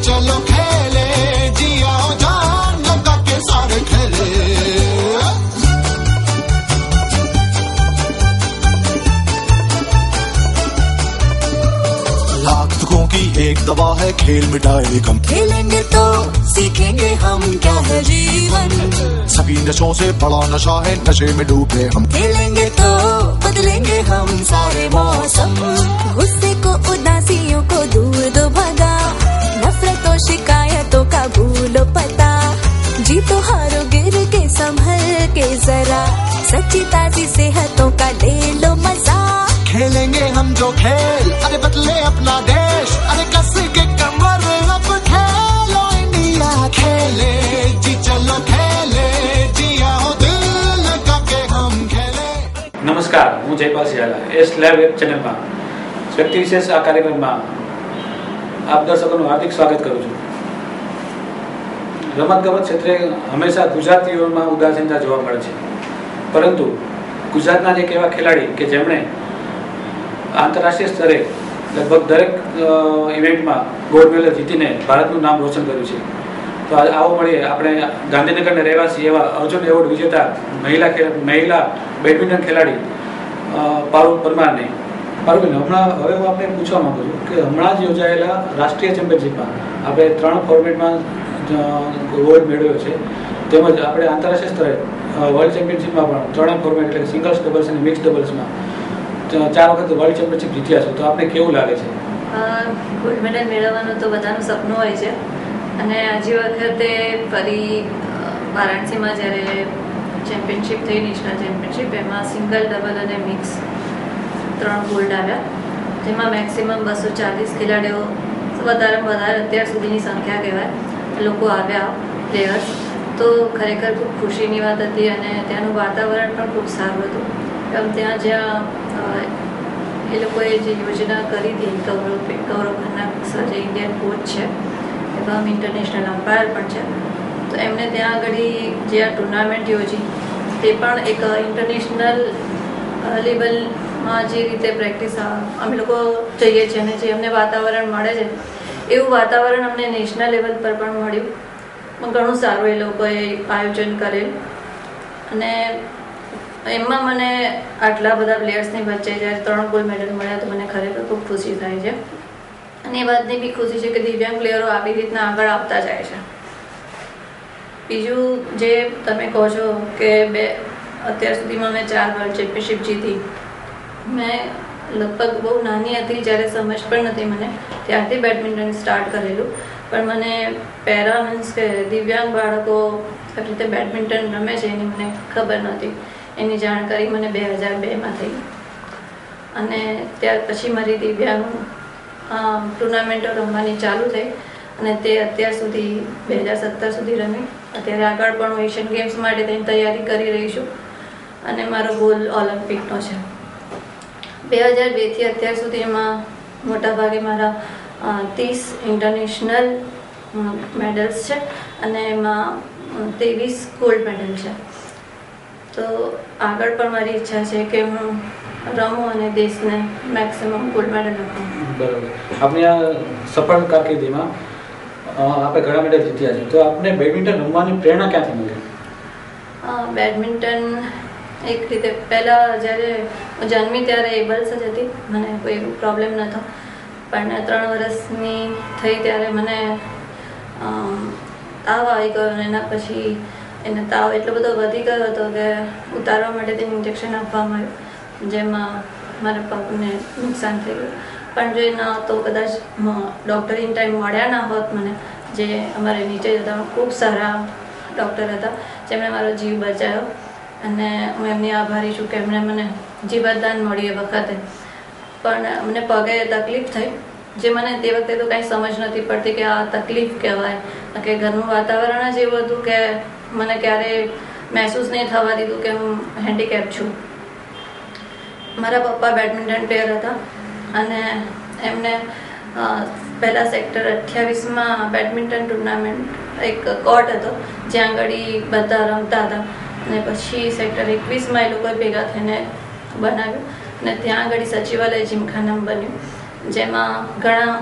चलो खेले जी आओ जान लगा के सारे खेले। लाख की एक दवा है खेल मिटाए गम खेलेंगे तो सीखेंगे हम क्या है जीवन। सभी नशों से बड़ा नशा है नशे में डूबे हम। खेलेंगे तो बदलेंगे हम सारे मौसम। जरा सच्ची ताजी सेहतों का ले लो मजा खेलेंगे हम जो खेल अरे बदले अपना देश अरे कस के कमर अब खेलो इंडिया खेले जी चलो खेले जी आओ दिल लगा के हम खेले નમસ્કાર હું Jaypal Siyala S lab web ચેનલમાં વ્યક્તિ વિશેષ આ કાર્યક્રમમાં આપ દર્શકોનું હાર્દિક સ્વાગત કરું છું રમતગમત ક્ષેત્રે હંમેશા ગુજરાતીઓમાં ઉદાસીનતા જોવા મળે છે. પરંતુ ગુજરાતના એક એવા ખેલાડી કે જેમણે આંતરરાષ્ટ્રીય સ્તરે લગભગ દરેક ઇવેન્ટમાં ગોલ્ડ મેડલ જીતીને ભારતનું નામ રોશન કર્યું છે. તો આવો મળીએ. આપણે ગાંધીનગરના રહેવાસી એવા અર્જુન એવોર્ડ વિજેતા મહિલા મહિલા બેડમિન્ટન ખેલાડી પારુલ પરમારને. પારુલબેન હમણાં હવે હું આપણે પૂછવા માગું છું કે હમણાં જ યોજાયેલા રાષ્ટ્રીય ચેમ્પિયનશિપમાં આપણે ત્રણ ફોર્મેટમાં ગોલ્ડ મેળવ્યો છે. તેમજ આપણે આંતરરાષ્ટ્રીય સ્તરે વર્લ્ડ ચેમ્પિયનશિપમાં પણ ત્રણેય ફોર્મેટ એટલે સિંગલ્સ ડબલ્સ અને મિક્સ ડબલ્સમાં ચાર વખત વર્લ્ડ ચેમ્પિયનશિપ જીત્યા છે. તો આપણે કેવું લાગે છે? ગોલ્ડ મેડલ મેળવવાનું તો બધાનું સપનું હોય છે. અને આજે વખતે ફરી વારાણસીમાં જ્યારે ચેમ્પિયનશિપ થઈ નેશનલ ચેમ્પિયનશિપ એમાં સિંગલ ડબલ અને મિક્સ ત્રણ ગોલ્ડ આવ્યા. જેમાં મેક્સિમમ બસો ચાલીસ ખેલાડીઓ વધારે વધારે અત્યાર સુધીની સંખ્યા કહેવાય. લોકો આવ્યા પ્લેયર્સ તો ખરેખર ખૂબ ખુશીની વાત હતી અને ત્યાંનું વાતાવરણ પણ ખૂબ સારું હતું. એમ ત્યાં જ્યાં એ લોકોએ જે યોજના કરી હતી, ગૌરવ ગૌરવ ખન્ના સર જે ઇન્ડિયન કોચ છે એવા ઇન્ટરનેશનલ અમ્પાયર પણ છે, તો એમને ત્યાં આગળ જે આ ટુર્નામેન્ટ યોજી, તે પણ એક ઇન્ટરનેશનલ લેવલમાં જે રીતે પ્રેક્ટિસ અમે લોકો જઈએ છીએ અને જે અમને વાતાવરણ મળે છે એવું વાતાવરણ અમને નેશનલ લેવલ પર પણ મળ્યું. ઘણું સારું એ લોકોએ આયોજન કરેલ. અને એમાં મને આટલા બધા પ્લેયર્સની વચ્ચે જ્યારે ત્રણ ગોલ્ડ મેડલ મળ્યા તો મને ખરેખર ખૂબ ખુશી થાય છે. અને એ વાતની બી ખુશી છે કે દિવ્યાંગ પ્લેયરો આવી રીતના આગળ આવતા જાય છે. બીજું જે તમે કહો છો કે બે, અત્યાર સુધીમાં મેં ચાર વર્લ્ડ ચેમ્પિયનશિપ જીતી. મેં લગભગ બહુ નાની હતી, જ્યારે સમજ પણ નથી મને. ત્યારથી બેડમિન્ટન સ્ટાર્ટ કરેલું. પણ મને પેરા મીન્સ કે દિવ્યાંગ બાળકો આવી રીતે બેડમિન્ટન રમે છે એની મને ખબર નહોતી. એની જાણકારી મને બે હજાર બેમાં થઈ. અને ત્યાર પછી મારી દિવ્યાંગ ટુર્નામેન્ટો રમવાની ચાલુ થઈ અને તે અત્યાર સુધી બે હજાર સત્તર સુધી રમી. અત્યારે આગળ પણ હું એશિયન ગેમ્સ માટે તેની તૈયારી કરી રહી છું. અને મારો ગોલ ઓલિમ્પિકનો છે. બે હજાર બેથી અત્યાર સુધીમાં મોટાભાગે મારા ત્રીસ ઇન્ટરનેશનલ મેડલ્સ છે અને એમાં ત્રેવીસ ગોલ્ડ મેડલ છે. તો આગળ પણ મારી ઈચ્છા છે કે હું રમું અને દેશને મેક્સિમમ ગોલ્ડ મેડલ આપું. બરાબર. આપની આ સફળ કારકિર્દીમાં આપણે ઘણા મેડલ જીત્યા છે. તો આપને બેડમિન્ટન રમવાની પ્રેરણા ક્યાંથી મળી? બેડમિન્ટન એક રીતે પહેલાં જ્યારે હું જન્મી ત્યારે એબલ્સ જ હતી. મને કોઈ પ્રોબ્લેમ નહોતો. પણ ત્રણ વર્ષની થઈ ત્યારે મને તાવ આવી ગયો અને એના પછી એને તાવ એટલો બધો વધી ગયો હતો કે ઉતારવા માટે તેને ઇન્જેક્શન આપવામાં આવ્યું, જેમાં મારા પગને નુકસાન થઈ ગયું. પણ જો ન તો કદાચ ડૉક્ટર ઇન ટાઈમ મળ્યા ના હોત મને, જે અમારે નીચે જતા ખૂબ સારા ડૉક્ટર હતા, જેમણે મારો જીવ બચાવ્યો. અને હું એમની આભારી છું કે એમણે મને જીવતદાન મળ્યું એ વખતે. પણ મને પગે તકલીફ થઈ, જે મને તે વખતે તો કાંઈ સમજ નથી પડતી કે આ તકલીફ કહેવાય, કે ઘરનું વાતાવરણ જ એવું હતું કે મને ક્યારેય મહેસૂસ નહીં થવા દીધું કે હું હેન્ડીકેપ છું. મારા પપ્પા બેડમિન્ટન પ્લેયર હતા અને એમને પહેલાં સેક્ટર અઠ્યાવીસમાં બેડમિન્ટન ટુર્નામેન્ટ એક કોર્ટ હતો, જ્યાં આગળ બધા રમતા હતા. અને પછી સેક્ટર એકવીસમાં એ લોકોએ ભેગા થઈને બનાવ્યું અને ત્યાં આગળ સચિવાલય જીમખાનામ બન્યું, જેમાં ઘણા,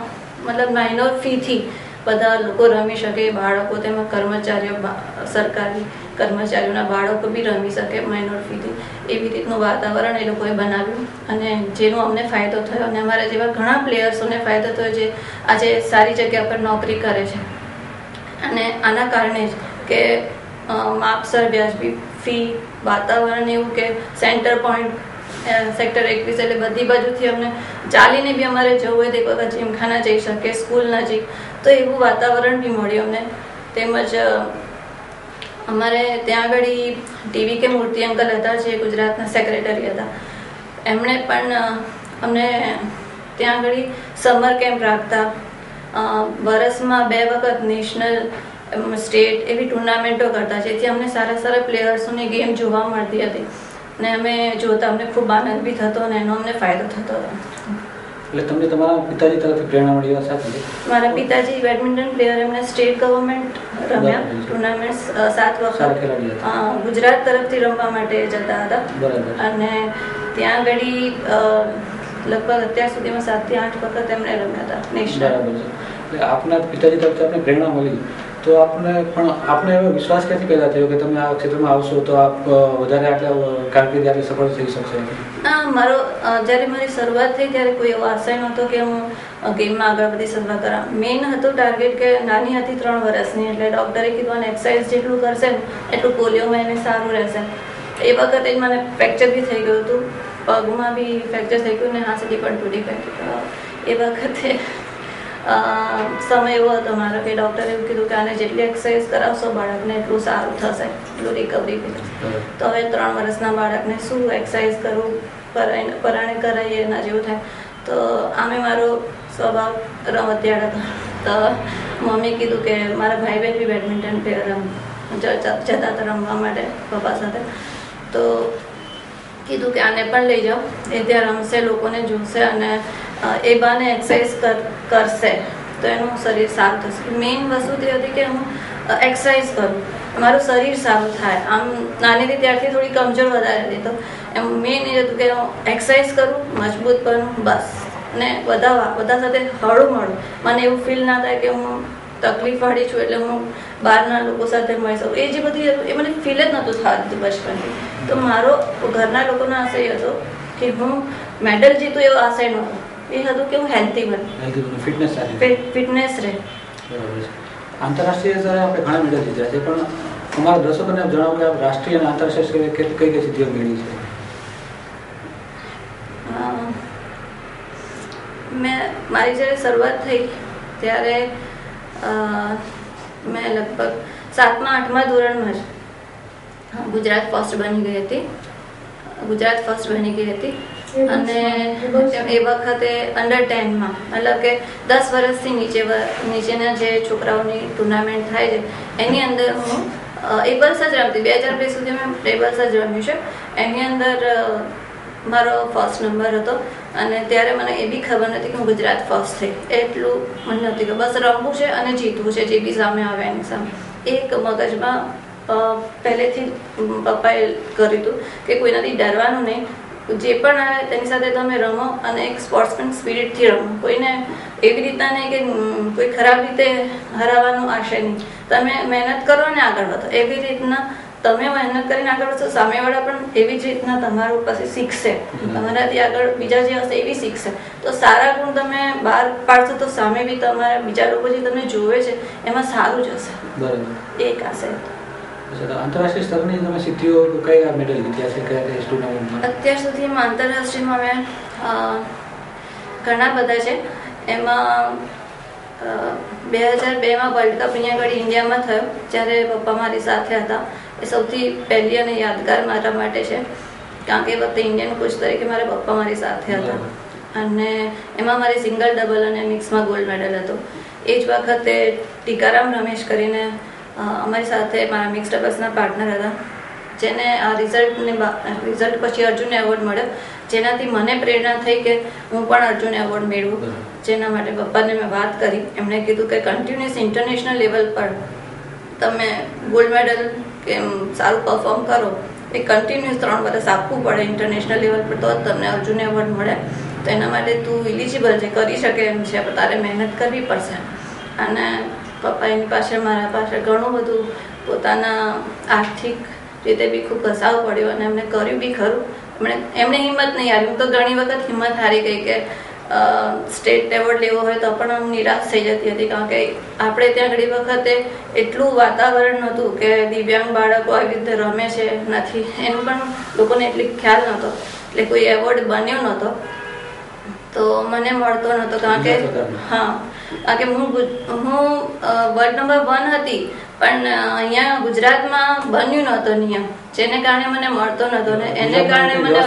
મતલબ માઇનોર ફીથી બધા લોકો રમી શકે, બાળકો તેમાં કર્મચારીઓ સરકારી કર્મચારીઓના બાળકો બી રમી શકે માઇનોર ફીથી એવી રીતનું વાતાવરણ એ લોકોએ બનાવ્યું અને જેનો અમને ફાયદો થયો અને અમારા જેવા ઘણા પ્લેયર્સોને ફાયદો થયો જે આજે સારી જગ્યા પર નોકરી કરે છે. અને આના કારણે જ કે માપસર વ્યાજબી ફી વાતાવરણ એવું કે સેન્ટર પોઈન્ટ સેક્ટર એકવીસ એટલે બધી બાજુથી અમને ચાલીને બી અમારે જવું હોય તો એક વખત જીમખાના જઈ શકીએ સ્કૂલ નજીક. તો એવું વાતાવરણ બી મળ્યું અમને. તેમજ અમારે ત્યાં આગળ ટીવી કે મૂર્તિ અંકલ હતા જે ગુજરાતના સેક્રેટરી હતા. એમણે પણ અમને ત્યાં આગળ સમર કેમ્પ રાખતા. વર્ષમાં બે વખત નેશનલ સ્ટેટ એવી ટુર્નામેન્ટો કરતા જેથી અમને સારા સારા પ્લેયર્સોની ગેમ જોવા મળતી હતી. અને અમે જોતા અમને ખૂબ આનંદ બી થતો અને એનો અમને ફાયદો થતો હતો. એટલે તમને તમારા પિતાજી તરફથી પ્રેરણા મળી સાચી મારા પિતાજી બેડમિન્ટન પ્લેયર એમને સ્ટેટ ગવર્મેન્ટ રમ્યા ટુર્નામેન્ટ સાત વખત ગુજરાત તરફથી રમવા માટે જતા હતા. અને ત્યાં આગળ લગભગ અત્યાર સુધીમાં સાતથી આઠ વખત એમણે રમ્યા હતા નેશનલ. બરાબર છે. એટલે આપના પિતાજી તરફથી આપણે પ્રેરણા મળી. તો આપણે પણ આપણે એવો વિશ્વાસ ક્યાંથી પેદા થયો કે તમે આ ક્ષેત્રમાં આવશો તો આપ વધારે આટલા કારકિર્દી આટલી સફળ થઈ શકશે? મારો જ્યારે મારી શરૂઆત થઈ ત્યારે કોઈ એવો આશય નહોતો કે હું ગેમમાં આગળ બધી સફળ કરા. મેઇન હતો ટાર્ગેટ કે નાની હતી ત્રણ વર્ષની, એટલે ડૉક્ટરે કીધું અને એક્સરસાઇઝ જેટલું કરશે ને, એટલું પોલિયોમાં એને સારું રહેશે. એ વખતે જ મને ફ્રેક્ચર બી થઈ ગયું હતું. પગમાં બી ફ્રેક્ચર થઈ ગયું ને, હાથેથી પણ તૂટી ગયું. એ વખતે સમય એવો હતો મારો કે ડૉક્ટરે એવું કીધું કે આને જેટલી એક્સરસાઇઝ કરાવશો બાળકને એટલું સારું થશે, એટલું રિકવરી તો હવે ત્રણ વર્ષના બાળકને શું એક્સરસાઇઝ કરવું પરાણે કરાવીએ એના જેવું થાય. તો આમે મારો સ્વભાવ રમતિયાળ હતો. તો મમ્મી કીધું કે મારા ભાઈ બહેન બી બેડમિન્ટન રમ, જતા હતા રમવા માટે પપ્પા સાથે. તો કીધું કે આને પણ લઈ જાઓ. એ ત્યાં રમશે, લોકોને જોશે અને એ બાને એક્સરસાઇઝ કર, કરશે. તો એનું શરીર સારું થશે. મેઇન વસ્તુ તે હતી કે હું એક્સરસાઇઝ કરું. મારું શરીર સારું થાય. આમ નાનીથી ત્યારથી થોડી કમજોર વધારે હતી. તો એમ મેઇન એ હતું કે હું એક્સરસાઇઝ કરું, મજબૂત બનું બસ. અને બધા બધા સાથે હળું મળું. મને એવું ફીલ ના થાય કે હું તકલીફવાળી છું એટલે હું બહારના લોકો સાથે મળી શકું. એ જે બધી એ મને ફીલ જ નહોતું થતું બચપનથી. તો મારો ઘરના લોકોનો આશય હતો કે હું મેડલ જીતું એવો આશય નહોતો એ હતું કે હું હેલ્ધી બનું ફિટનેસ ફિટનેસ રહે આંતરરાષ્ટ્રીય સ્તરે આપણે ઘણા મેડલ જીત્યા છે પણ અમારા દર્શકોને જણાવો કે આપ રાષ્ટ્રીય અને આંતરરાષ્ટ્રીય સ્તરે કઈ કઈ સિદ્ધિઓ મેળવી છે? મેં મારી જ્યારે શરૂઆત થઈ ત્યારે મેં લગભગ સાતમા આઠમા ધોરણમાં જ ગુજરાત ફર્સ્ટ બની ગઈ હતી. ગુજરાત ફર્સ્ટ બની ગઈ હતી. અને એ વખતે અંડર ટેનમાં મતલબ કે દસ વર્ષથી નીચે નીચેના જે છોકરાઓની ટુર્નામેન્ટ થાય છે એની અંદર હું ટેબલ્સ જ રમતી. બે હજાર સુધી મેં ટેબલ્સ જ રમ્યું છે. એની અંદર મારો ફર્સ્ટ નંબર હતો અને ત્યારે મને એ બી ખબર નથી કે હું ગુજરાત ફર્સ્ટ થઈ. એટલું મને નથી કે બસ રમવું છે અને જીતવું છે જે બી સામે આવે એની સામે. એક મગજમાં પહેલેથી પપ્પાએ કર્યું હતું કે કોઈનાથી ડરવાનું નહીં. જે પણ આવે તેની સાથે તમે રમો અને એક સ્પોર્ટ્સમેન સ્પિરિટથી રમો. કોઈને એવી રીતના નહીં કે કોઈ ખરાબ રીતે હરાવવાનો આશય નહીં. તમે મહેનત કરો ને આગળ વધો. એવી રીતના તમે મહેનત કરીને આગળ વધશો સામેવાળા પણ એવી જ રીતના તમારા પાસે શીખશે. તમારાથી આગળ બીજા જે હશે એ બી શીખશે. તો સારા ગુણ તમે બહાર પાડશો તો સામે બી તમારા બીજા લોકો જે તમને જોવે છે એમાં સારું જ હશે. બરાબર. એક તો આંતરરાષ્ટ્રીય સ્તરની તમે સિદ્ધિઓ કયા મેડલ જીત્યા છે કયા કયા ટુર્નામેન્ટમાં અત્યાર સુધીમાં આંતરરાષ્ટ્રીયમાં મેં અ, ઘણા બધા છે. એમાં બે હજાર બેમાં વર્લ્ડ કપ અહીંયા આગળ ઇન્ડિયામાં થયો જ્યારે પપ્પા મારી સાથે હતા. એ સૌથી પહેલી અને યાદગાર મારા માટે છે. કારણ કે એ વખતે ઇન્ડિયન કોચ તરીકે મારા પપ્પા મારી સાથે હતા. અને એમાં મારી સિંગલ ડબલ અને મિક્સમાં ગોલ્ડ મેડલ હતો. એ જ વખતે ટીકારામ રમેશ કરીને અમારી સાથે મારા મિક્સ ડબલ્સના પાર્ટનર હતા. જેને આ રિઝલ્ટને રિઝલ્ટ પછી અર્જુન એવોર્ડ મળ્યો. જેનાથી મને પ્રેરણા થઈ કે હું પણ અર્જુન એવોર્ડ મેળવું. જેના માટે પપ્પાને મેં વાત કરી. એમણે કીધું કે કન્ટિન્યુઅસ ઇન્ટરનેશનલ લેવલ પર તમે ગોલ્ડ મેડલ કે એમ સારું પરફોર્મ કરો, એ કન્ટિન્યુઅસ ત્રણ વર્ષ આપવું પડે ઇન્ટરનેશનલ લેવલ પર, તો જ તમને અર્જુન એવોર્ડ મળે. તો એના માટે તું ઇલિજિબલ છે, કરી શકે એમ છે, પણ તારે મહેનત કરવી પડશે. અને પપ્પા એની પાસે, મારા પાસે ઘણું બધું પોતાના આર્થિક રીતે બી ખૂબ ઘસાવ પડ્યો અને એમને કર્યું બી ખરું. એમણે એમણે હિંમત નહીં હારી. હું તો ઘણી વખત હિંમત હારી ગઈ કે સ્ટેટ એવોર્ડ લેવો હોય તો પણ આમ નિરાશ થઈ જતી હતી. કારણ કે આપણે ત્યાં ઘણી વખતે એટલું વાતાવરણ નહોતું કે દિવ્યાંગ બાળકો આવી રીતે રમે છે નથી. એનું પણ લોકોને એટલી ખ્યાલ નહોતો. એટલે કોઈ એવોર્ડ બન્યો નહોતો. તો મને મળતો નહોતો. કારણ કે હા. કારણ કે હું હું વર્ડ નંબર વન હતી. પણ અહીંયા ગુજરાતમાં બન્યું નહોતો નિયમ. જેને કારણે મને મળતો નહોતો ને એને કારણે મને.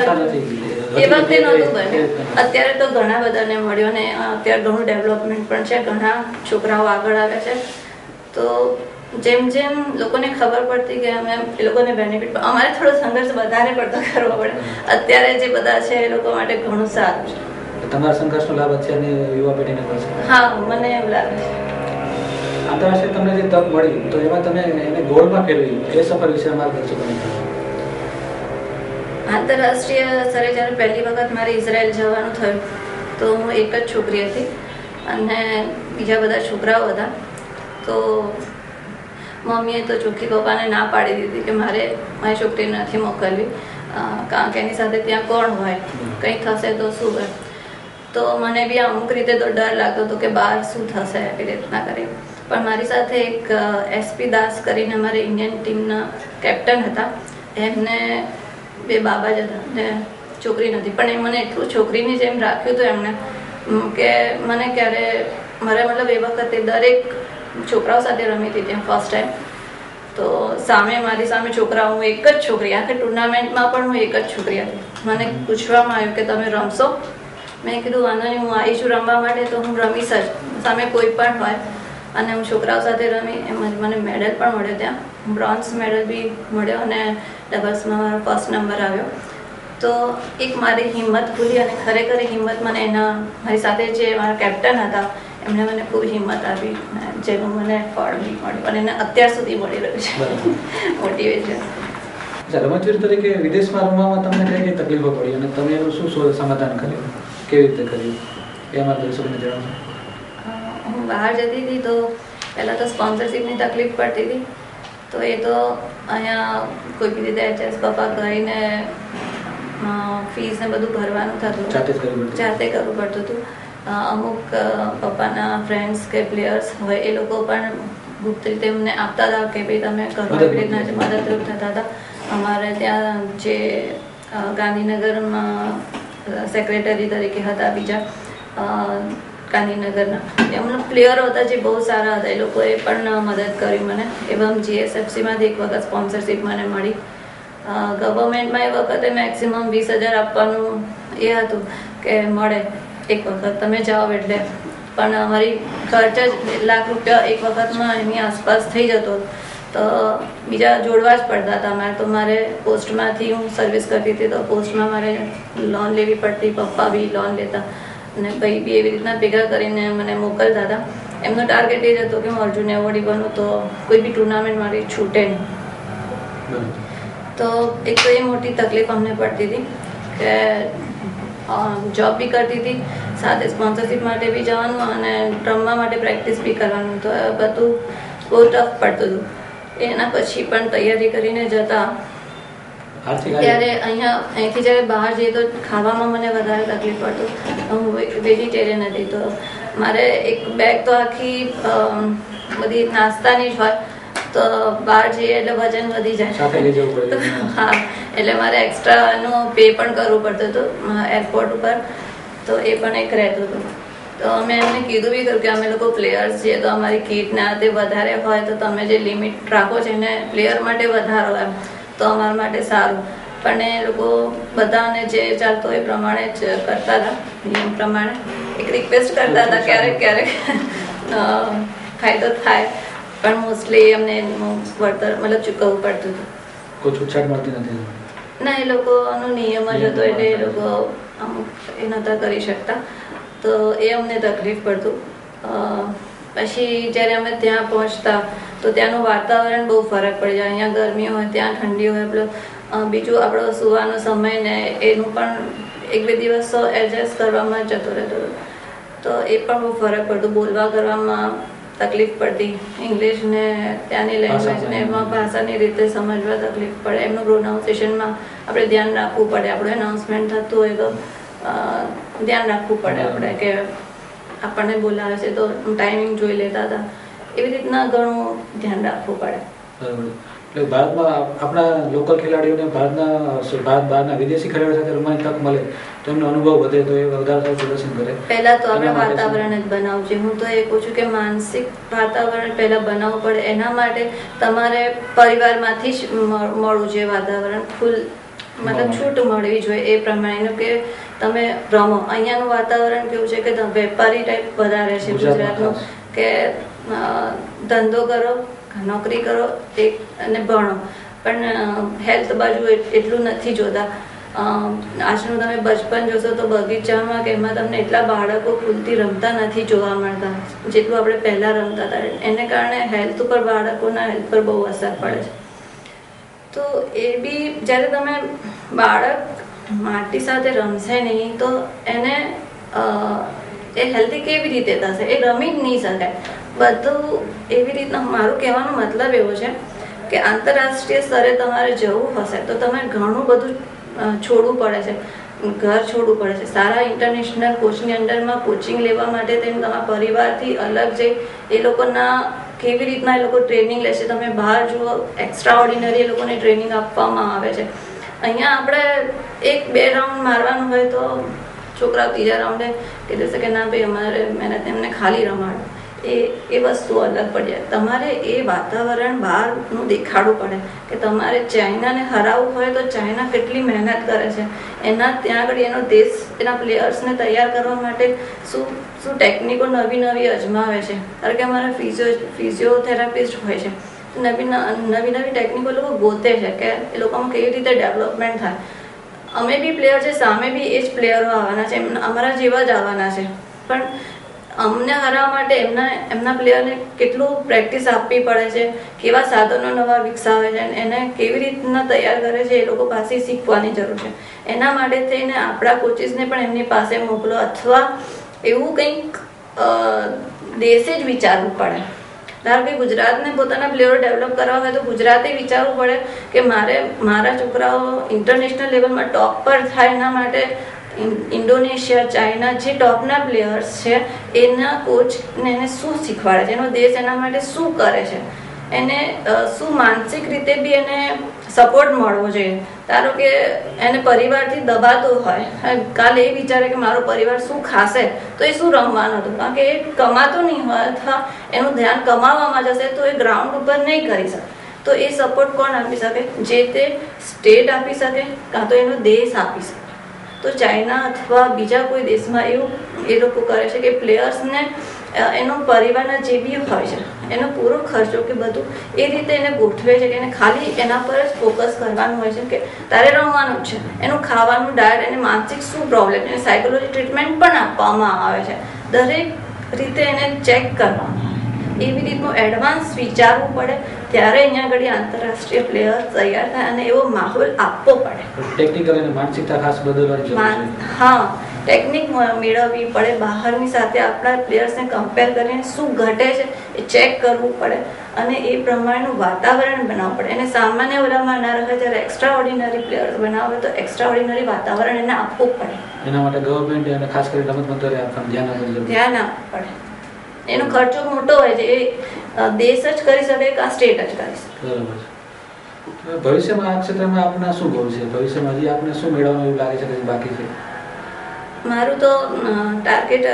એ વખતે નહોતું બન્યું અત્યારે તો ઘણા બધાને મળ્યો ને અત્યારે ઘણું ડેવલપમેન્ટ પણ છે ઘણા છોકરાઓ આગળ આવ્યા છે. તો જેમ જેમ લોકોને ખબર પડતી કે અમે એ લોકોને બેનિફિટ અમારે થોડો સંઘર્ષ વધારે પડતો કરવો પડે. અત્યારે જે બધા છે એ લોકો માટે ઘણું સારું છે. તમારા સંઘર્ષનો લાભ અત્યારની યુવા પેઢીને મળશે? હા મને એમ લાગે છે. આંતરરાષ્ટ્રીય તમને જે તક મળી તો એમાં તમે એને ગોળમાં ફેરવી એ સફર વિશે અમારે કરશો. આંતરરાષ્ટ્રીય સ્તરે જ્યારે પહેલી વખત મારે ઇઝરાયલ જવાનું થયું, તો હું એક જ છોકરી હતી અને બીજા બધા છોકરાઓ હતા. તો મમ્મીએ તો ચોખ્ખી પપ્પાને ના પાડી દીધી કે મારે મારી છોકરી નથી મોકલવી કારણ કે એની સાથે ત્યાં કોણ હોય, કંઈ થશે તો શું હોય. તો મને બી અમુક રીતે તો ડર લાગતો હતો કે બહાર શું થશે એવી રીતના કરી. પણ મારી સાથે એક એસપી દાસ કરીને અમારે ઇન્ડિયન ટીમના કેપ્ટન હતા. એમને બે બાબા જ હતા ને છોકરી નથી પણ એ મને એટલું છોકરીની જેમ રાખ્યું હતું એમણે કે મને ક્યારે મારે મતલબ એ વખતે દરેક છોકરાઓ સાથે રમી હતી ત્યાં ફર્સ્ટ ટાઈમ તો સામે, મારી સામે છોકરા, હું એક જ છોકરી, આખી ટુર્નામેન્ટમાં પણ હું એક જ છોકરી હતી. મને પૂછવામાં આવ્યું કે તમે રમશો? મેં કીધું, વાંધો નહીં, હું આવી છું રમવા માટે તો હું રમીશ જ. સામે કોઈ પણ હોય. અને હું છોકરાઓ સાથે રમી, એમ મને મેડલ પણ મળ્યો ત્યાં. બ્રોન્ઝ મેડલ બી મળ્યો અને ડબલ્સમાં મારો ફર્સ્ટ નંબર આવ્યો. તો એક મારી હિંમત ખુલી અને ખરેખર હિંમત મને એના મારી સાથે જે મારા કેપ્ટન હતા એમણે મને ખૂબ હિંમત આપી જેનું મને ફળ બી મળ્યું અને એને અત્યાર સુધી મળી રહ્યું છે. મોટિવેશન રમતવીર તરીકે વિદેશમાં રમવામાં તમને કઈ કઈ તકલીફો પડી અને તમે એનું શું શું સમાધાન કર્યું? કેવી રીતે કર્યું? એ અમારા દર્શકોને જણાવશો હું બહાર જતી હતી તો પહેલાં તો સ્પોન્સરશિપની તકલીફ પડતી હતી. તો એ તો અહીંયા કોઈ બી રીતે એચએસ પપ્પા ગઈને ફીસ ને બધું ભરવાનું થતું જાતે કરવું પડતું. હતું. અમુક પપ્પાના ફ્રેન્ડ્સ કે પ્લેયર્સ હોય એ લોકો પણ ગુપ્ત રીતે અમને આપતા હતા કે ભાઈ તમે કરો એવી રીતના મદદરૂપ થતા હતા. અમારે ત્યાં જે ગાંધીનગરમાં સેક્રેટરી તરીકે હતા બીજા ગાંધીનગરના. એમના પ્લેયરો હતા જે બહુ સારા હતા. એ લોકોએ પણ મદદ કરી મને. એવમ જીએસએફસીમાંથી એક વખત સ્પોન્સરશિપ મને મળી. ગવર્મેન્ટમાં એ વખતે મેક્સિમમ વીસ હજાર આપવાનું એ હતું કે મળે એક વખત. તમે જાઓ એટલે. પણ અમારી ખર્ચ જ લાખ રૂપિયા એક વખતમાં એની આસપાસ થઈ જતો. તો બીજા જોડવા જ પડતા હતા. મારે તો મારે પોસ્ટમાંથી હું સર્વિસ કરતી હતી તો પોસ્ટમાં મારે લોન લેવી પડતી. પપ્પા બી લોન લેતા. અને ભાઈ બી એવી રીતના ભેગા કરીને મને મોકલતા હતા. એમનો ટાર્ગેટ એ જ હતો કે હું અર્જુન એવોર્ડી બનું તો કોઈ બી ટુર્નામેન્ટ મારી છૂટે નહીં. તો એક તો એ મોટી તકલીફ અમને પડતી હતી કે જોબ બી કરતી હતી, સાથે સ્પોન્સરશિપ માટે બી જવાનું અને રમવા માટે પ્રેક્ટિસ બી કરવાનું. તો બધું બહુ ટફ પડતું હતું. એના પછી પણ તૈયારી કરીને જતા ત્યારે અહીંયા અહીંથી જ્યારે બહાર જઈએ તો ખાવામાં મને વધારે તકલીફ પડતું હું વેજીટેરિયન હતી તો મારે એક બેગ તો આખી બધી નાસ્તાની જ હોય. તો બહાર જઈએ એટલે વજન વધી જાય. હા એટલે મારે એક્સ્ટ્રાનું પે પણ કરવું પડતું હતું એરપોર્ટ ઉપર. તો એ પણ એક રહેતું હતું. તો અમે એમને કીધું બી કર્યું કે અમે લોકો પ્લેયર્સ છીએ તો અમારી કીટ ના તે વધારે હોય તો તમે જે લિમિટ રાખો છો એને પ્લેયર માટે વધારો એમ. તો અમારા માટે સારું. પણ એ લોકો બધાને જે ચાલતો એ પ્રમાણે જ કરતા હતા. નિયમ પ્રમાણે એક રિક્વેસ્ટ કરતા હતા ક્યારેક ક્યારેક. ફાયદો થાય પણ મોસ્ટલી અમને વળતર મતલબ ચૂકવવું પડતું હતું. કોઈ છૂટછાટ મળતી નથી ના એ લોકોનો નિયમ જ હતો એટલે એ લોકો અમુક એ નહોતા કરી શકતા. તો એ અમને તકલીફ પડતું. પછી જ્યારે અમે ત્યાં પહોંચતા તો ત્યાંનું વાતાવરણ બહુ ફરક પડી જાય. અહીંયા ગરમી હોય ત્યાં ઠંડી હોય એટલે બીજું આપણો સુવાનો સમય ને એનું પણ એક બે દિવસ એડજસ્ટ કરવામાં જતો રહેતો તો એ પણ બહુ ફરક પડતો. બોલવા કરવામાં તકલીફ પડતી. ઇંગ્લિશ ને ત્યાંની લેંગ્વેજને એમાં ભાષાની રીતે સમજવા તકલીફ પડે. એમનું પ્રોનાઉન્સિએશનમાં આપણે ધ્યાન રાખવું પડે. આપણું એનાઉન્સમેન્ટ થતું હોય તો ધ્યાન રાખવું પડે આપણે કે આપણને બોલાવે છે તો ટાઈમિંગ જોઈ લેતા હતા. એવી રીતના ઘણું ધ્યાન રાખવું પડે. બરાબર. એટલે ભારતમાં આપણા લોકલ ખેલાડીઓને ભારતના ભારત બહારના વિદેશી ખેલાડીઓ સાથે રમવાની તક મળે તો એમનો અનુભવ વધે તો એ વધારે સારું પ્રદર્શન કરે. પહેલા તો આપણે? વાતાવરણ જ બનાવવું છે હું તો એ કહું છું કે માનસિક વાતાવરણ પહેલા બનાવવું પડે. એના માટે તમારે પરિવારમાંથી જ મળ- મળવું જોઈએ વાતાવરણ. ફૂલ મતલબ છૂટ મળવી જોઈએ એ પ્રમાણેનું કે તમે રમો. અહીંયાનું વાતાવરણ કેવું છે કે વેપારી ટાઈપ વધારે છે ગુજરાતનું. કે ધંધો કરો નોકરી કરો એક અને ભણો. પણ હેલ્થ બાજુ એટલું નથી જોતા. આજનું તમે બચપન જોશો તો બગીચામાં કે એમાં તમને એટલા બાળકો ખુલતી રમતા નથી જોવા મળતા. જેટલું આપણે પહેલાં રમતા હતા. એને કારણે હેલ્થ ઉપર બાળકોના હેલ્થ પર બહુ અસર પડે છે. તો એ બી જ્યારે તમે બાળક માટી સાથે રમશે નહીં, તો એને એ હેલ્ધી કેવી રીતે થશે? એ રમી જ નહીં શકાય. બધું એવી રીતના, મારું કહેવાનો મતલબ એવો છે કે આંતરરાષ્ટ્રીય સ્તરે તમારે જવું હશે, તો તમારે ઘણું બધું છોડવું પડે છે. ઘર છોડવું પડે છે. સારા ઇન્ટરનેશનલ કોચની અંડરમાં કોચિંગ લેવા માટે તેમ તમારા પરિવારથી અલગ જઈ એ લોકોના કેવી રીતના એ લોકો ટ્રેનિંગ લે છે તમે બહાર જુઓ એક્સ્ટ્રા ઓર્ડિનરી એ લોકોને ટ્રેનિંગ આપવામાં આવે છે. અહીંયા આપણે એક બે રાઉન્ડ મારવાનું હોય તો છોકરાઓ ત્રીજા રાઉન્ડે કહી દેશે કે ના ભાઈ, અમારે મહેનત એમને ખાલી રમાડો એ એ વસ્તુ અલગ પડી જાય. તમારે એ વાતાવરણ બહારનું દેખાડવું પડે કે તમારે ચાઇનાને હરાવવું હોય તો ચાઇના કેટલી મહેનત કરે છે. એના, ત્યાં આગળ એનો દેશ, એના પ્લેયર્સને તૈયાર કરવા માટે શું શું ટેકનિકો નવી નવી અજમાવે છે? કારણ કે અમારા ફિઝિયો ફિઝિયોથેરાપિસ્ટ હોય છે. નવી નવી નવી ટેકનિકો લોકો ગોતે છે કે એ લોકોમાં કેવી રીતે ડેવલપમેન્ટ થાય. અમે બી પ્લેયર છે, સામે બી એ જ પ્લેયરો આવવાના છે અમારા જેવા જ આવવાના છે. પણ અમને હરાવવા માટે એમના એમના પ્લેયરને કેટલું પ્રેક્ટિસ આપવી પડે છે, કેવા સાધનો નવા વિકસાવે છે એને કેવી રીતના તૈયાર કરે છે, એ લોકો પાસે શીખવાની જરૂર છે. એના માટે થઈને આપણા કોચિસને પણ એમની પાસે મોકલો, અથવા એવું કંઈક દેશે જ વિચારવું પડે. ધારો કે ગુજરાતને પોતાના પ્લેયરો ડેવલપ કરવા હોય તો ગુજરાતે વિચારવું પડે કે મારે, મારા છોકરાઓ ઇન્ટરનેશનલ લેવલમાં ટોપ પર થાય એના માટે ઇન્ડોનેશિયા, ચાઇના જે ટોપના પ્લેયર્સ છે, એના કોચને એને શું શીખવાડે છે? એનો દેશ એના માટે શું કરે છે? એને શું માનસિક રીતે બી એને સપોર્ટ મળવો જોઈએ. ધારો કે એને પરિવારથી દબાતો હોય કાલે એ વિચારે કે મારો પરિવાર શું ખાશે, તો એ શું રમવાનું હતું? કારણ કે એ કમાતો નહીં હોય અથવા એનું ધ્યાન કમાવામાં જશે તો એ ગ્રાઉન્ડ ઉપર નહીં કરી શકે. તો એ સપોર્ટ કોણ આપી શકે? જે તે સ્ટેટ આપી શકે, કાં તો એનો દેશ આપી શકે. તો ચાઇના અથવા બીજા કોઈ દેશમાં એવું એ લોકો કરે છે કે પ્લેયર્સને એનો પરિવારના જે બી હોય છે, એનો પૂરો ખર્ચો કે બધું એ રીતે એને ગોઠવે છે કે એને ખાલી એના પર જ ફોકસ કરવાનું હોય છે કે તારે રમવાનું છે. એનું ખાવાનું ડાયટ એને માનસિક શું પ્રોબ્લેમ છે? સાયકોલોજી ટ્રીટમેન્ટ પણ આપવામાં આવે છે. દરેક રીતે એને ચેક કરવામાં આવે એવી રીતનું એડવાન્સ વિચારવું પડે ત્યારે અહીંયા આગળ આંતરરાષ્ટ્રીય પ્લેયર તૈયાર થાય અને એવો માહોલ આપવો પડે. ટેકનિકલ અને માનસિકતા ખાસ બદલવાની હા ટેકનિક મેળવવી પડે બહારની સાથે આપણા પ્લેયર્સને કમ્પેર કરીને શું ઘટે છે એ ચેક કરવું પડે અને એ પ્રમાણેનું વાતાવરણ બનાવવું પડે. એને સામાન્ય ઓલામાં ના રહે જ્યારે એક્સ્ટ્રા ઓર્ડિનરી પ્લેયર્સ બનાવે તો એક્સ્ટ્રા ઓર્ડિનરી વાતાવરણ એને આપવું પડે. એના માટે ગવર્મેન્ટ અને ખાસ કરીને રમત મંત્રાલય ધ્યાન આપવું પડે. એનો ખર્ચો મોટો હોય છે એ દેશ જ કરી શકે કે આ સ્ટેટ જ કરી શકે. બરાબર છે. ભવિષ્યમાં આ ક્ષેત્રમાં આપના શું ગોલ છે? ભવિષ્યમાં હજી આપને શું મેળવવાનું એવું લાગે છે કે બાકી છે? મારું તો ટાર્ગેટ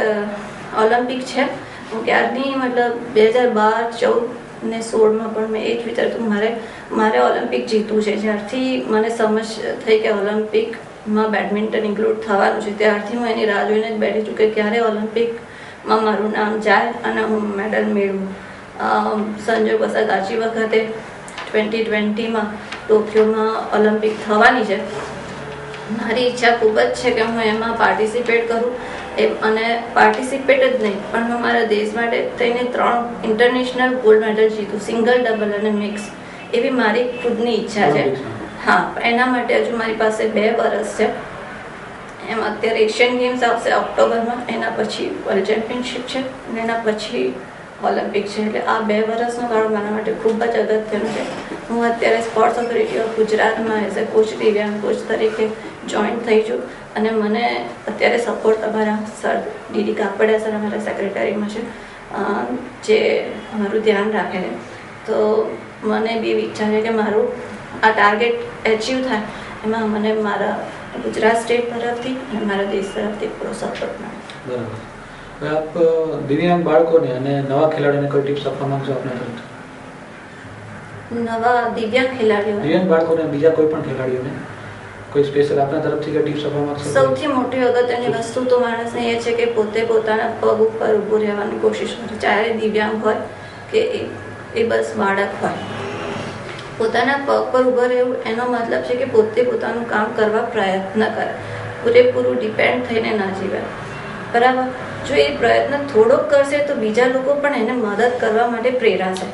ઓલિમ્પિક છે. હું ક્યારની મતલબ બે હજાર બાર ચૌદ ને સોળમાં પણ મેં એ જ વિચારતું મારે મારે ઓલિમ્પિક જીતવું છે. જ્યારથી મને સમજ થઈ કે ઓલિમ્પિકમાં બેડમિન્ટન ઇન્ક્લુડ થવાનું છે. ત્યારથી હું એની રાહ જોઈને જ બેઠી છું કે ક્યારે ઓલિમ્પિકમાં મારું નામ જાય અને હું મેડલ મેળવું. સંજોગ વસાત આજી વખતે ટ્વેન્ટી ટ્વેન્ટીમાં ટોક્યોમાં ઓલિમ્પિક થવાની છે. મારી ઈચ્છા ખૂબ જ છે કે હું એમાં પાર્ટિસિપેટ કરું. એ અને પાર્ટિસિપેટ જ નહીં પણ હું મારા દેશ માટે થઈને ત્રણ ઇન્ટરનેશનલ ગોલ્ડ મેડલ જીતું સિંગલ ડબલ અને મિક્સ એવી મારી ખુદની ઈચ્છા છે. હા એના માટે હજુ મારી પાસે બે વર્ષ છે. એમ અત્યારે એશિયન ગેમ્સ આવશે ઓક્ટોબરમાં એના પછી વર્લ્ડ ચેમ્પિયનશિપ છે અને એના પછી ઓલિમ્પિક છે. એટલે આ બે વર્ષનો ગાળો મારા માટે ખૂબ જ અગત્યનું છે. હું અત્યારે સ્પોર્ટ્સ ઓથોરિટી ઓફ ગુજરાતમાં એઝ અ કોચ દિવ્યાંગ કોચ તરીકે જોઈન થઈ છું અને મને અત્યારે સપોર્ટ અમારા સર ડીડી કાપડિયા સર અમારા સેક્રેટરીમાં છે જે મારું ધ્યાન રાખે છે. તો મને બી વિચાર છે કે મારું આ ટાર્ગેટ એચીવ થાય, એમાં મને મારા ગુજરાત સ્ટેટ તરફથી અને મારા દેશ તરફથી પૂરો સપોર્ટ મળે. બરાબર. આપ દિવ્યાંગ બાળકોને અને નવા ખેલાડીઓને કોઈ ટિપ્સ આપવા માંગશો આપના તરફથી? નવા દિવ્યાંગ ખેલાડીઓ દિવ્યાંગ બાળકોને બીજા કોઈ પણ ખેલાડીઓને કોઈ સ્પેશિયલ આપના તરફથી કે ટિપ્સ આપવા માંગશો? સૌથી મોટી અગત્યની વસ્તુ તો માણસને એ છે કે પોતે પોતાના પગ ઉપર ઊભું રહેવાની કોશિશ કરે. ચાહે દિવ્યાંગ હોય કે એ એ બસ બાળક હોય. પોતાના પગ પર ઊભા રહેવું, એનો મતલબ છે કે પોતે પોતાનું કામ કરવા પ્રયત્ન કરે. પૂરેપૂરું ડિપેન્ડ થઈને ના જીવે. બરાબર? જો એ પ્રયત્ન થોડોક કરશે તો બીજા લોકો પણ એને મદદ કરવા માટે પ્રેરાશે.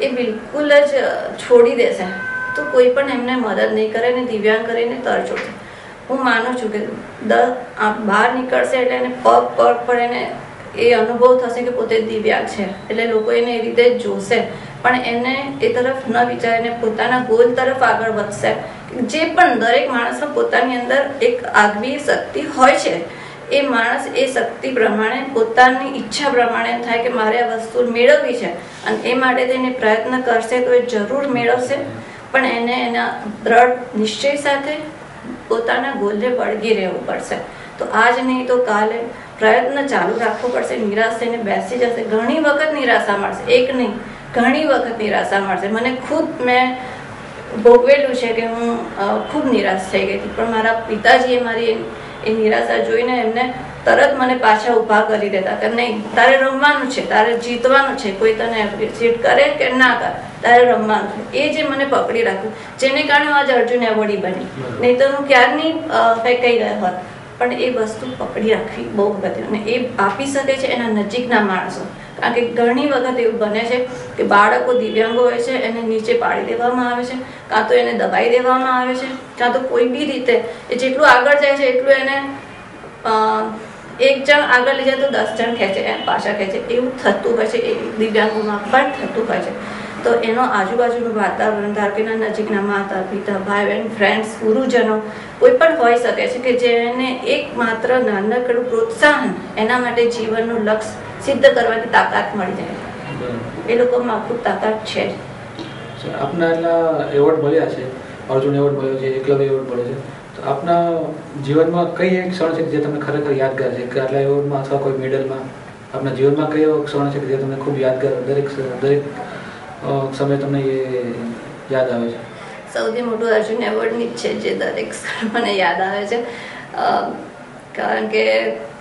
એ બિલકુલ જ છોડી દેશે. તો કોઈ પણ એમને મદદ નહીં કરે ને દિવ્યાંગ કરીને તરછોડશે હું માનું છું કે દર આ બહાર નીકળશે એટલે એને પગ પગ પર એને એ અનુભવ થશે કે પોતે દિવ્યાંગ છે. એટલે લોકો એને એ રીતે જોશે. પણ એને એ તરફ ન વિચારીને પોતાના ગોલ તરફ આગળ વધશે. જે પણ દરેક માણસનો પોતાની અંદર એક આગવી શક્તિ હોય છે, એ માણસ એ શક્તિ પ્રમાણે, પોતાની ઈચ્છા પ્રમાણે થાય કે મારે આ વસ્તુ મેળવવી છે અને એ માટે તેને પ્રયત્ન કરશે તો એ જરૂર મેળવશે. પણ એને એના દ્રઢ નિશ્ચય સાથે પોતાના ગોલને વળગી રહેવું પડશે. તો આજ નહીં તો કાલે પ્રયત્ન ચાલુ રાખવો પડશે. નિરાશ થઈને બેસી જશે. ઘણી વખત નિરાશા મળશે. એક નહીં ઘણી વખત નિરાશા મળશે. મને ખુદ મેં ભોગવેલું છે કે હું ખૂબ નિરાશ થઈ ગઈ હતી. પણ મારા પિતાજીએ મારી એ- નિરાશા જોઈને એમને તરત મને પાછા ઊભા કરી દેતા કે નહીં તારે રમવાનું છે તારે જીતવાનું છે કોઈ તને એપ્રિશિએટ કરે કે ના કરે તારે રમવાનું છે. એ જે મને પકડી રાખ્યું જેને કારણે હું આજે અર્જુન એવોર્ડી બની. નહીં તો હું ક્યારની ફેંકાઈ ગયો હોત. પણ એ વસ્તુ પકડી રાખવી બહુ બધી અને એ આપી શકે છે એના નજીકના માણસો. કારણ કે ઘણી વખત એવું બને છે કે બાળકો દિવ્યાંગ હોય છે, એને નીચે પાડી દેવામાં આવે છે, કાં તો એને દબાઈ દેવામાં આવે છે, કાં તો કોઈ બી રીતે એ જેટલું આગળ જાય છે, એટલું એને એક જણ આગળ લઈ જાય તો દસ જણ ખેંચે પાછા ખેંચે. એવું થતું હોય છે, એ દિવ્યાંગોમાં પણ થતું હોય છે. તો એનો આજુબાજુનું વાતાવરણ ધારો કે નજીકના માતા પિતા, ભાઈ બહેન ફ્રેન્ડ્સ ગુરુજનો, કોઈ પણ હોઈ શકે છે કે જેને એક માત્ર નાનકડું પ્રોત્સાહન એના માટે જીવનનું લક્ષ્ય સિદ્ધ કરવાની તાકાત મળી જાય. એ લોકોમાં ખૂબ તાકાત છે. આપના એટલા એવોર્ડ મળ્યા છે, અર્જુન એવોર્ડ મળ્યો છે એકલવ્ય એવોર્ડ મળ્યો છે. તો આપના જીવનમાં કઈ એક ક્ષણ છે જે તમને ખરેખર યાદગાર છે? કે આટલા એવોર્ડમાં અથવા કોઈ મેડલમાં આપના જીવનમાં કઈ એવો ક્ષણ છે કે જે તમને ખૂબ યાદગાર, દરેક દરેક સમયે તમને એ યાદ આવે છે. સૌથી મોટું અર્જુન એવોર્ડની જ છે જે દરેક મને યાદ આવે છે. કારણ કે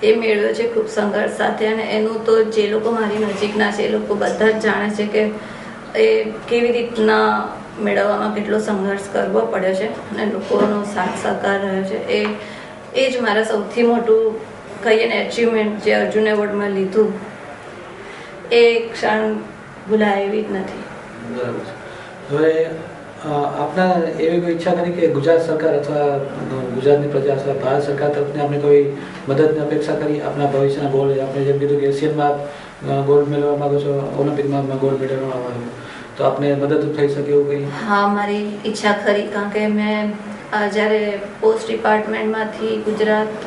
એ મેળવ્યો છે ખૂબ સંઘર્ષ સાથે અને એનું તો જે લોકો મારી નજીકના છે એ લોકો બધા જ જાણે છે કે એ કેવી રીતના મેળવવામાં કેટલો સંઘર્ષ કરવો પડ્યો છે અને લોકોનો સાથ સહકાર રહ્યો છે. એ એ જ મારા સૌથી મોટું કહીએ ને એચિવમેન્ટ જે અર્જુન એવોર્ડમાં લીધું. એ ક્ષણ ભૂલાય એવી જ નથી. બરાબર હવે આપના એવી કોઈ ઈચ્છા કરી કે ગુજરાત સરકાર અથવા ગુજરાતની પ્રજા અથવા ભારત સરકાર તરફથી આપણે કોઈ મદદની અપેક્ષા કરી આપણા ભવિષ્યના ગોલ આપણે જેમ કીધું કે એશિયનમાં ગોલ્ડ મેળવવા માંગો છો ઓલિમ્પિકમાં ગોલ્ડ મેળવવા માંગો તો આપને મદદરૂપ થઈ શકે એવું કંઈ? હા, મારી ઈચ્છા ખરી, કારણ કે મેં જ્યારે પોસ્ટ ડિપાર્ટમેન્ટમાંથી ગુજરાત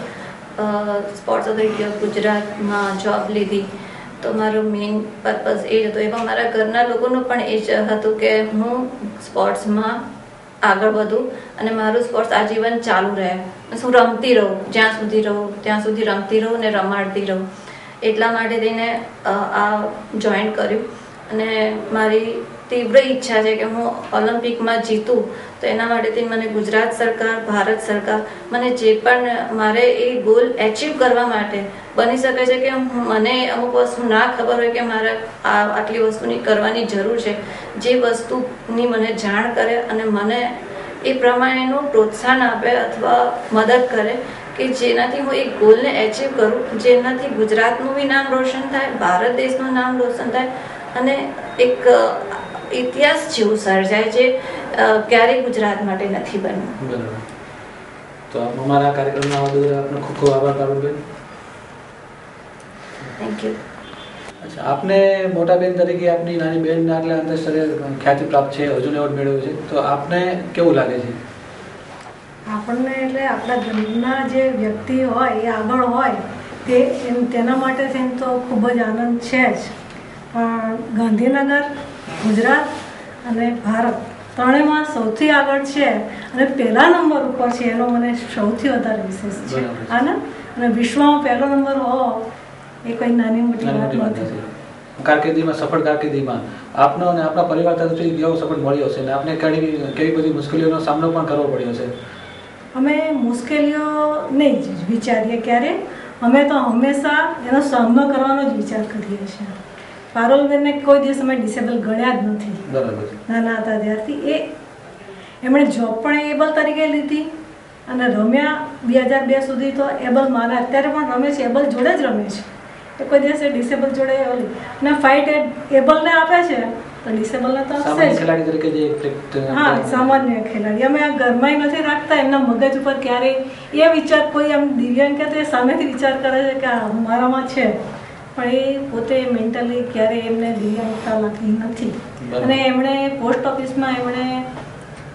સ્પોર્ટ્સ ઓથોરિટી ઓફ ગુજરાતમાં જોબ લીધી તો મારો મેઇન પર્પઝ એ જ હતો. એમાં મારા ઘરના લોકોનું પણ એ જ હતું કે હું સ્પોર્ટ્સમાં આગળ વધું અને મારું સ્પોર્ટ્સ આજીવન ચાલુ રહે. હું રમતી રહું. જ્યાં સુધી રહું, ત્યાં સુધી રમતી રહું ને રમાડતી રહું. એટલા માટે થઈને આ જોઈન કર્યું. અને મારી તીવ્ર ઈચ્છા છે કે હું ઓલિમ્પિકમાં જીતું, તો એના માટેથી મને ગુજરાત સરકાર, ભારત સરકાર, મને જે પણ મારે એ ગોલ એચીવ કરવા માટે બની શકે છે કે મને અમુક વસ્તુ ના ખબર હોય કે મારે આ આટલી વસ્તુની કરવાની જરૂર છે, જે વસ્તુની મને જાણ કરે અને મને એ પ્રમાણેનું પ્રોત્સાહન આપે અથવા મદદ કરે કે જેનાથી હું એક ગોલને એચીવ કરું, જેનાથી ગુજરાતનું બી નામ રોશન થાય, ભારત દેશનું નામ રોશન થાય અને એક ઇતિહાસ જેવું સર્જાય છે ક્યારેય ગુજરાત માટે નથી બન્યું. બરાબર. તો અમારા કાર્યક્રમમાં આવવા બદલ આપનો ખૂબ ખૂબ આભાર પારુલભાઈ થેન્ક યુ અચ્છા આપને મોટા બેન તરીકે આપની નાની બેન આટલા અંદર સ્તરે ખ્યાતિ પ્રાપ્ત છે અર્જુન એવોર્ડ મેળવ્યો છે. તો આપને કેવું લાગે છે? આપણને એટલે આપણા ધર્મના જે વ્યક્તિ હોય એ આગળ હોય તે એમ તેના માટે થઈને તો ખૂબ જ આનંદ છે જ. પણ ગાંધીનગર ગુજરાત અને ભારત ત્રણેયમાં સૌથી આગળ છે અને પહેલા નંબર ઉપર છે એનો મને સૌથી વધારે વિશેષ છે. આનંદ અને વિશ્વમાં પહેલો નંબર હો એ કંઈ નાની મોટી વાત નથી. કારકિર્દીમાં સફળ કારકિર્દીમાં આપનો અને આપણા પરિવાર તરફથી કેવો સપોર્ટ મળ્યો છે અને આપને કેવી કેવી બધી મુશ્કેલીઓનો સામનો પણ કરવો પડ્યો છે અમે મુશ્કેલીઓ નહીં જ વિચારીએ ક્યારે. અમે તો હંમેશા એનો સામનો કરવાનો જ વિચાર કરીએ છીએ. પારોલબેનને કોઈ દિવસ અમે ડિસેબલ ગણ્યા જ નથી. નાના હતા ત્યારથી એ એમણે જોબ પણ એબલ તરીકે લીધી અને રમ્યા બે હજાર બે સુધી તો એબલ મારા અત્યારે પણ રમે છે એબલ જોડે જ રમે છે. તો કોઈ દિવસે ડિસેબલ જોડે અને ફાઇટ એબલને આપે છે તો ડિસેબલને તો આપશે ખેલાડી તરીકે જે હા સામાન્ય ખેલાડી. અમે આ ઘરમાં નથી રાખતા એમના મગજ ઉપર ક્યારેય એ વિચાર કોઈ આમ દિવ્યાંગ કે તે સામેથી વિચાર કરે છે કે આ મારામાં છે. પણ એ પોતે મેન્ટલી ક્યારેય એમને દિવ્યાંગતા લાગી નથી અને એમણે પોસ્ટ ઓફિસમાં એમણે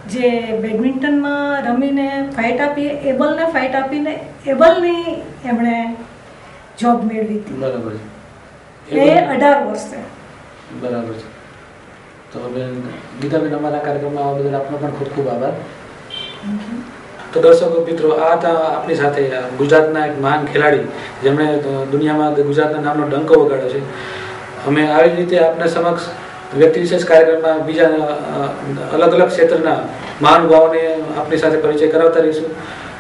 જે બેડમિન્ટનમાં રમીને ફાઇટ આપી એબલને ફાઇટ આપીને એબલની એમણે જોબ મેળવી હતી. બરાબર છે. એ અઢાર વર્ષે. બરાબર છે. તો બેન ગીતાબેન અમારા કાર્યક્રમમાં આવવા બદલ આપનો પણ ખૂબ ખૂબ આભાર. તો દર્શકો, મિત્રો, આ હતા આપણી સાથે ગુજરાતના એક મહાન ખેલાડી, જેમણે દુનિયામાં ગુજરાતના નામનો ડંકો વગાડ્યો છે. અમે આવી રીતે આપને સમક્ષ વ્યક્તિ વિશેષ કાર્યક્રમમાં બીજા અલગ અલગ ક્ષેત્રના મહાનુભાવોને આપની સાથે પરિચય કરાવતા રહીશું.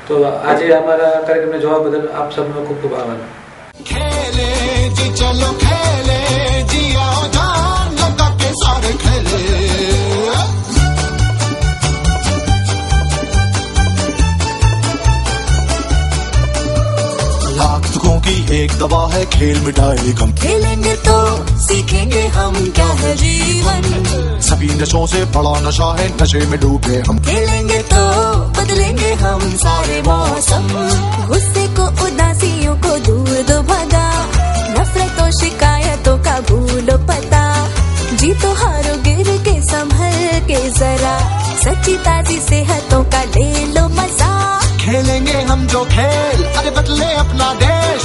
તો આજે અમારા કાર્યક્રમને જોવા બદલ આપ સૌનો ખૂબ ખૂબ આભાર. ખેલે एक दवा है खेल मिटाए गम। खेलेंगे तो सीखेंगे हम क्या है जीवन। सभी नशों से बड़ा नशा है नशे में डूबे हम। खेलेंगे तो बदलेंगे हम सारे मौसम। गुस्से को उदासियों को दूर दो भगा। नफरतों शिकायतों का भूलो पता। जीतो हारो गिर के संभल के जरा। सच्ची ताजी सेहतों का ले लो मज़ा। खेलेंगे हम जो खेल अरे बदले अपना देश।